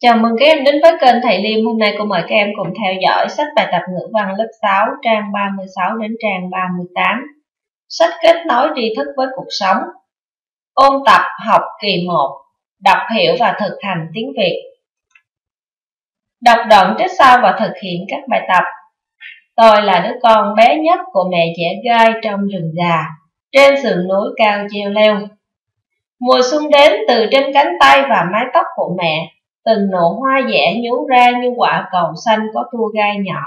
Chào mừng các em đến với kênh Thầy Liêm. Hôm nay cô mời các em cùng theo dõi sách bài tập ngữ văn lớp 6 trang 36 đến trang 38. Sách kết nối tri thức với cuộc sống. Ôn tập học kỳ 1, đọc hiểu và thực hành tiếng Việt. Đọc đoạn trích sau và thực hiện các bài tập. Tôi là đứa con bé nhất của mẹ trẻ gai trong rừng già, trên sườn núi cao treo leo. Mùa xuân đến từ trên cánh tay và mái tóc của mẹ từng nụ hoa dẻ nhú ra như quả cầu xanh có tua gai nhỏ.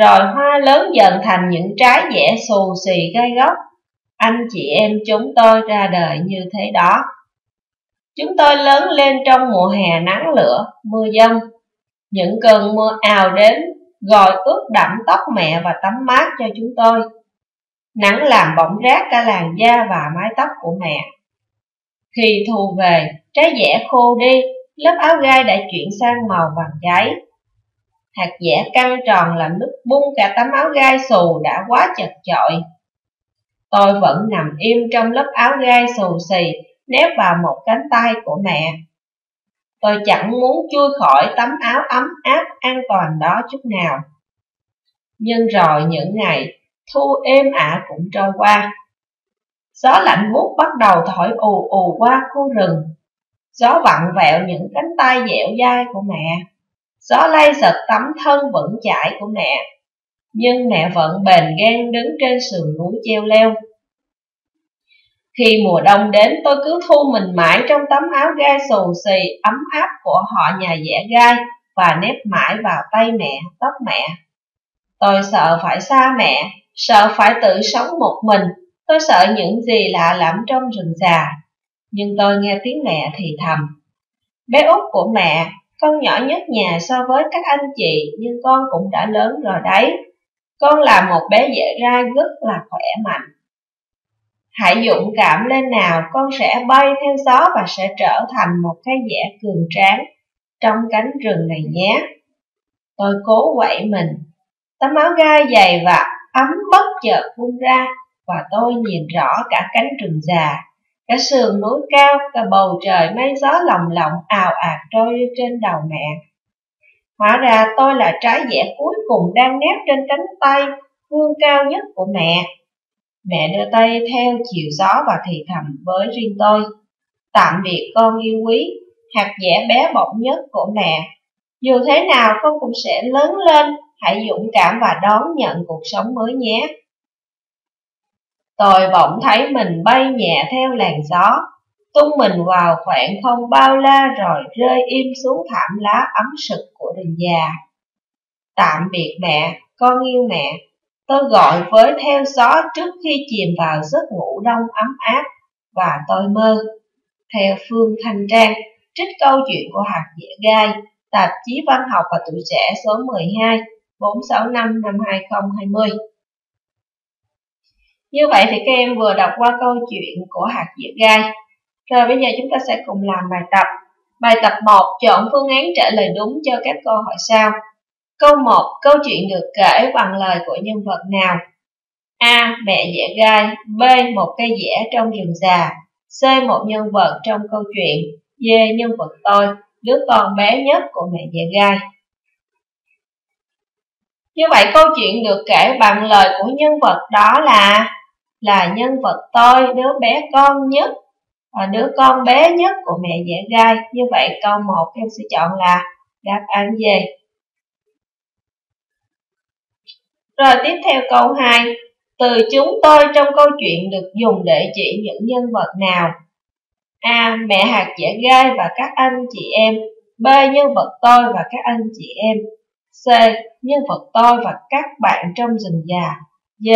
Rồi hoa lớn dần thành những trái dẻ xù xì gai góc. Anh chị em chúng tôi ra đời như thế đó. Chúng tôi lớn lên trong mùa hè nắng lửa, mưa dông. Những cơn mưa ào đến, gọi ướt đẫm tóc mẹ và tắm mát cho chúng tôi. Nắng làm bỏng rát cả làn da và mái tóc của mẹ. Khi thu về, trái dẻ khô đi, lớp áo gai đã chuyển sang màu vàng cháy. Hạt dẻ căng tròn làm nứt bung cả tấm áo gai xù đã quá chật chội. Tôi vẫn nằm im trong lớp áo gai xù xì, nép vào một cánh tay của mẹ. Tôi chẳng muốn chui khỏi tấm áo ấm áp an toàn đó chút nào. Nhưng rồi những ngày thu êm ả cũng trôi qua. Gió lạnh buốt bắt đầu thổi ù ù qua khu rừng Gió vặn vẹo những cánh tay dẻo dai của mẹ. Gió lay giật tấm thân vững chãi của mẹ. Nhưng mẹ vẫn bền gan đứng trên sườn núi treo leo. Khi mùa đông đến tôi cứ thu mình mãi trong tấm áo gai xù xì ấm áp của họ nhà dẻ gai Và nếp mãi vào tay mẹ, tóc mẹ. Tôi sợ phải xa mẹ, sợ phải tự sống một mình. Tôi sợ những gì lạ lẫm trong rừng già nhưng tôi nghe tiếng mẹ thì thầm. Bé út của mẹ, con nhỏ nhất nhà so với các anh chị nhưng con cũng đã lớn rồi đấy. Con là một bé dễ ra rất là khỏe mạnh. Hãy dũng cảm lên nào, con sẽ bay theo gió và sẽ trở thành một cái dẻ cường tráng trong cánh rừng này nhé. Tôi cố quậy mình, tấm áo gai dày và ấm bất chợt vung ra và tôi nhìn rõ cả cánh rừng già Cả sườn núi cao, cả bầu trời mây gió lồng lộng ào ạt trôi trên đầu mẹ. Hóa ra tôi là trái dẻ cuối cùng đang nép trên cánh tay vương cao nhất của mẹ. Mẹ đưa tay theo chiều gió và thì thầm với riêng tôi. Tạm biệt con yêu quý, hạt dẻ bé bỏng nhất của mẹ. Dù thế nào con cũng sẽ lớn lên, hãy dũng cảm và đón nhận cuộc sống mới nhé. Tôi bỗng thấy mình bay nhẹ theo làn gió, tung mình vào khoảng không bao la rồi rơi im xuống thảm lá ấm sực của rừng già. Tạm biệt mẹ, con yêu mẹ, tôi gọi với theo gió trước khi chìm vào giấc ngủ đông ấm áp và tôi mơ. Theo Phương Thanh Trang, trích câu chuyện của hạt dĩa gai, tạp chí văn học và tuổi trẻ số 12, 465 năm 2020. Như vậy thì các em vừa đọc qua câu chuyện của hạt dẻ gai. Rồi bây giờ chúng ta sẽ cùng làm bài tập. Bài tập 1 chọn phương án trả lời đúng cho các câu hỏi sau. Câu 1 câu chuyện được kể bằng lời của nhân vật nào? A. Mẹ dẻ gai B. Một cây dẻ trong rừng già C. Một nhân vật trong câu chuyện D. Nhân vật tôi, đứa con bé nhất của mẹ dẻ gai Như vậy câu chuyện được kể bằng lời của nhân vật đó là là nhân vật tôi, đứa bé con nhất và đứa con bé nhất của mẹ dễ gai. Như vậy câu 1 em sẽ chọn là đáp án D. Rồi tiếp theo câu 2. Từ chúng tôi trong câu chuyện được dùng để chỉ những nhân vật nào? A. Mẹ hạt dễ gai và các anh chị em. B. Nhân vật tôi và các anh chị em. C. Nhân vật tôi và các bạn trong rừng già. D.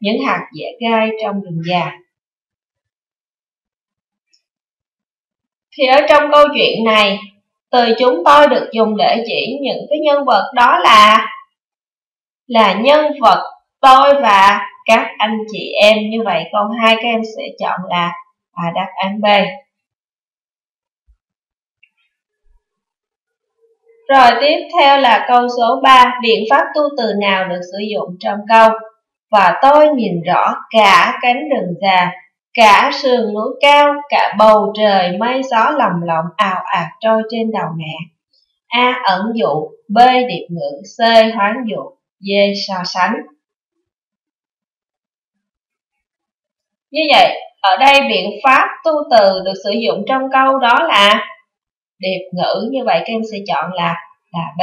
Những hạt dễ gai trong rừng già Thì ở trong câu chuyện này, từ chúng tôi được dùng để chỉ những cái nhân vật đó là là nhân vật tôi và các anh chị em. Như vậy câu hai các em sẽ chọn là à, đáp án B. Rồi tiếp theo là câu số 3, biện pháp tu từ nào được sử dụng trong câu và tôi nhìn rõ cả cánh rừng già Cả sườn núi cao, cả bầu trời mây gió lồng lộng ào ạt trôi trên đầu mẹ. A ẩn dụ, B điệp ngữ, C hoán dụ, D so sánh. Như vậy, ở đây biện pháp tu từ được sử dụng trong câu đó là điệp ngữ, như vậy các em sẽ chọn là là B.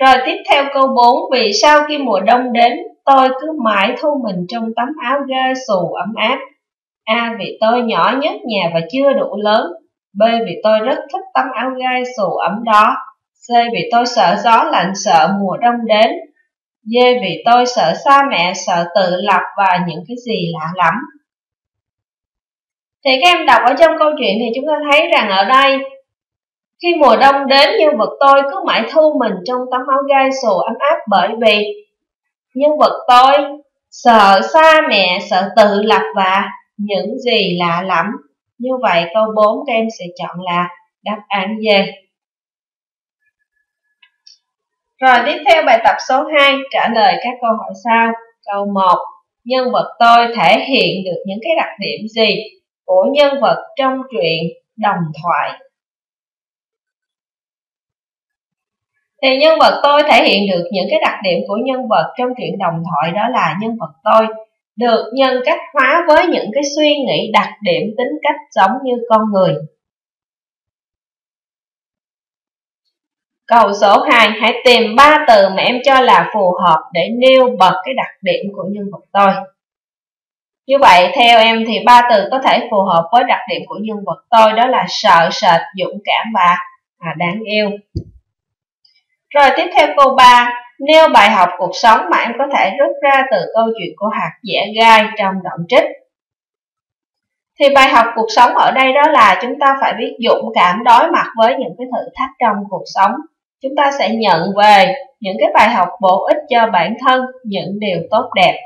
Rồi tiếp theo câu 4, vì sao khi mùa đông đến, tôi cứ mãi thu mình trong tấm áo gai xù ấm áp. A. Vì tôi nhỏ nhất nhà và chưa đủ lớn. B. Vì tôi rất thích tấm áo gai xù ấm đó. C. Vì tôi sợ gió lạnh sợ mùa đông đến. D. Vì tôi sợ xa mẹ, sợ tự lập và những cái gì lạ lắm. Thì các em đọc ở trong câu chuyện thì chúng ta thấy rằng ở đây khi mùa đông đến nhân vật tôi cứ mãi thu mình trong tấm áo gai xù ấm áp bởi vì nhân vật tôi sợ xa mẹ, sợ tự lập và những gì lạ lắm. Như vậy câu 4 các em sẽ chọn là đáp án D. Rồi tiếp theo bài tập số 2 trả lời các câu hỏi sau. Câu 1. Nhân vật tôi thể hiện được những cái đặc điểm gì của nhân vật trong truyện đồng thoại thì nhân vật tôi thể hiện được những cái đặc điểm của nhân vật trong truyện đồng thoại đó là nhân vật tôi được nhân cách hóa với những cái suy nghĩ đặc điểm tính cách giống như con người. Câu số 2, hãy tìm ba từ mà em cho là phù hợp để nêu bật cái đặc điểm của nhân vật tôi. Như vậy, theo em thì ba từ có thể phù hợp với đặc điểm của nhân vật tôi đó là sợ sệt, dũng cảm và à, đáng yêu. Rồi tiếp theo câu 3, nêu bài học cuộc sống mà em có thể rút ra từ câu chuyện của hạt dẻ gai trong đoạn trích. Thì bài học cuộc sống ở đây đó là chúng ta phải biết dũng cảm đối mặt với những cái thử thách trong cuộc sống. Chúng ta sẽ nhận về những cái bài học bổ ích cho bản thân, những điều tốt đẹp.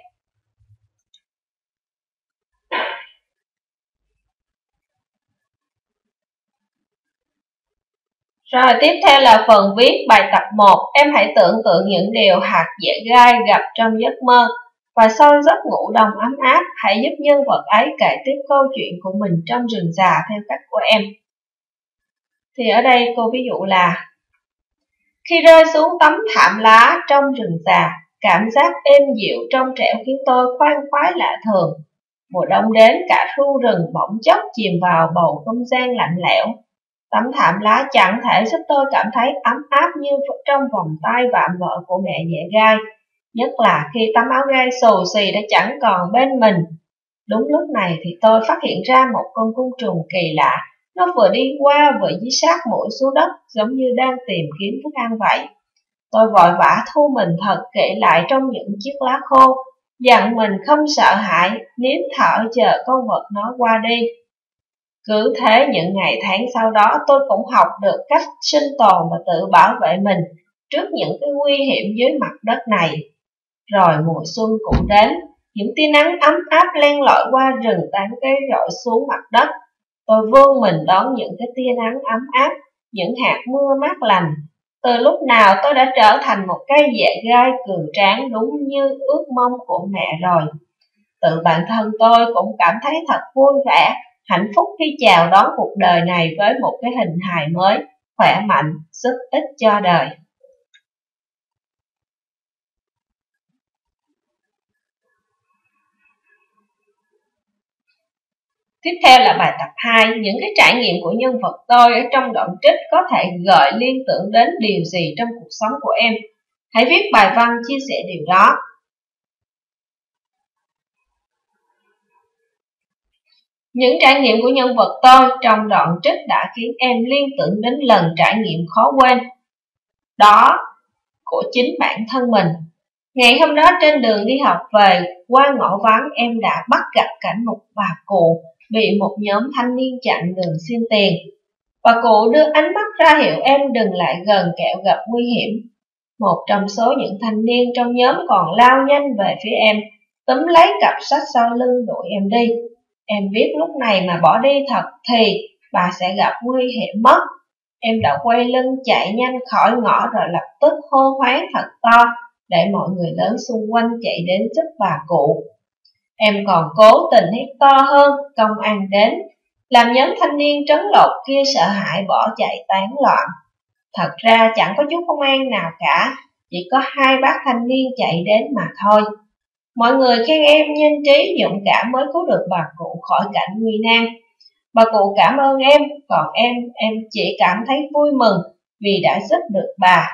Rồi tiếp theo là phần viết bài tập 1. Em hãy tưởng tượng những điều hạt dẻ gai gặp trong giấc mơ và sau giấc ngủ đông ấm áp, hãy giúp nhân vật ấy kể tiếp câu chuyện của mình trong rừng già theo cách của em. Thì ở đây cô ví dụ là Khi rơi xuống tấm thảm lá trong rừng già, cảm giác êm dịu trong trẻo khiến tôi khoan khoái lạ thường. Mùa đông đến cả khu rừng bỗng chốc chìm vào bầu không gian lạnh lẽo, Tấm thảm lá chẳng thể giúp tôi cảm thấy ấm áp như trong vòng tay vạm vỡ của mẹ nhẹ gai, nhất là khi tấm áo gai xù xì đã chẳng còn bên mình. Đúng lúc này thì tôi phát hiện ra một con côn trùng kỳ lạ, nó vừa đi qua vừa dí sát mũi xuống đất giống như đang tìm kiếm thức ăn vậy. Tôi vội vã thu mình thật kỹ lại trong những chiếc lá khô, dặn mình không sợ hãi, nín thở chờ con vật nó qua đi. Cứ thế những ngày tháng sau đó tôi cũng học được cách sinh tồn và tự bảo vệ mình trước những cái nguy hiểm dưới mặt đất này. Rồi mùa xuân cũng đến, những tia nắng ấm áp len lỏi qua rừng tán cây rọi xuống mặt đất. Tôi vươn mình đón những cái tia nắng ấm áp, những hạt mưa mát lành. Từ lúc nào tôi đã trở thành một cây dẻ gai cường tráng đúng như ước mong của mẹ rồi. Tự bản thân tôi cũng cảm thấy thật vui vẻ hạnh phúc khi chào đón cuộc đời này với một cái hình hài mới, khỏe mạnh, giúp ích cho đời. Tiếp theo là bài tập 2, những cái trải nghiệm của nhân vật tôi ở trong đoạn trích có thể gợi liên tưởng đến điều gì trong cuộc sống của em. Hãy viết bài văn chia sẻ điều đó. Những trải nghiệm của nhân vật tôi trong đoạn trích đã khiến em liên tưởng đến lần trải nghiệm khó quên. Đó của chính bản thân mình. Ngày hôm đó trên đường đi học về, qua ngõ vắng em đã bắt gặp cảnh một bà cụ bị một nhóm thanh niên chặn đường xin tiền. Bà cụ đưa ánh mắt ra hiệu em đừng lại gần kẹo gặp nguy hiểm. Một trong số những thanh niên trong nhóm còn lao nhanh về phía em, túm lấy cặp sách sau lưng đuổi em đi. Em biết lúc này mà bỏ đi thật thì bà sẽ gặp nguy hiểm mất. Em đã quay lưng chạy nhanh khỏi ngõ rồi lập tức hô hoáng thật to để mọi người lớn xung quanh chạy đến giúp bà cụ. Em còn cố tình hét to hơn, công an đến, làm nhóm thanh niên trấn lột kia sợ hãi bỏ chạy tán loạn. Thật ra chẳng có chút công an nào cả, chỉ có hai bác thanh niên chạy đến mà thôi. Mọi người khen em nhân trí dũng cảm mới cứu được bà cụ khỏi cảnh nguy nan. Bà cụ cảm ơn em, còn em, em chỉ cảm thấy vui mừng vì đã giúp được bà.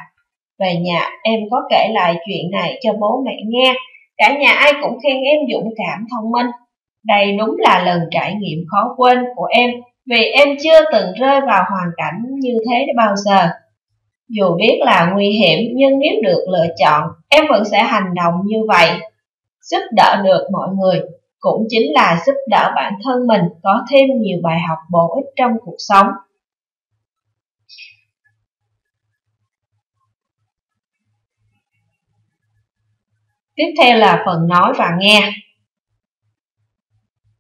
Về nhà em có kể lại chuyện này cho bố mẹ nghe, cả nhà ai cũng khen em dũng cảm thông minh. Đây đúng là lần trải nghiệm khó quên của em, vì em chưa từng rơi vào hoàn cảnh như thế bao giờ. Dù biết là nguy hiểm nhưng nếu được lựa chọn, em vẫn sẽ hành động như vậy. Giúp đỡ được mọi người cũng chính là giúp đỡ bản thân mình có thêm nhiều bài học bổ ích trong cuộc sống. Tiếp theo là phần nói và nghe.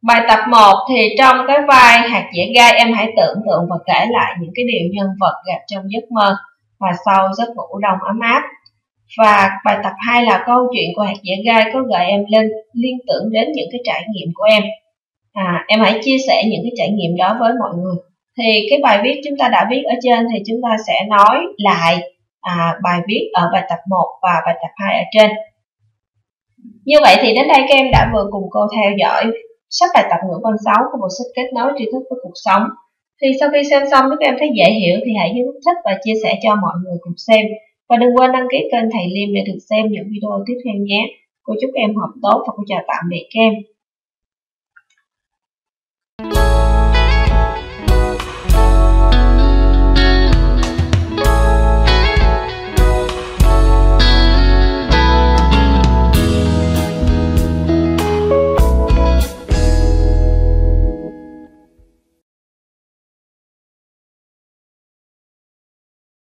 Bài tập 1 thì trong cái vai hạt dẻ gai, em hãy tưởng tượng và kể lại những cái điều nhân vật gặp trong giấc mơ và sau giấc ngủ đông ấm áp. Và bài tập 2 là câu chuyện của hạt dẻ gai có gợi em lên liên tưởng đến những cái trải nghiệm của em. À, em hãy chia sẻ những cái trải nghiệm đó với mọi người. Thì cái bài viết chúng ta đã viết ở trên thì chúng ta sẽ nói lại à, bài viết ở bài tập 1 và bài tập 2 ở trên. Như vậy thì đến đây các em đã vừa cùng cô theo dõi sách bài tập ngữ văn 6 của bộ sách kết nối tri thức với cuộc sống. Thì sau khi xem xong nếu các em thấy dễ hiểu thì hãy nhấn nút thích và chia sẻ cho mọi người cùng xem. Và đừng quên đăng ký kênh Thầy Liêm để được xem những video tiếp theo nhé. Cô chúc em học tốt và cô chào tạm biệt các em.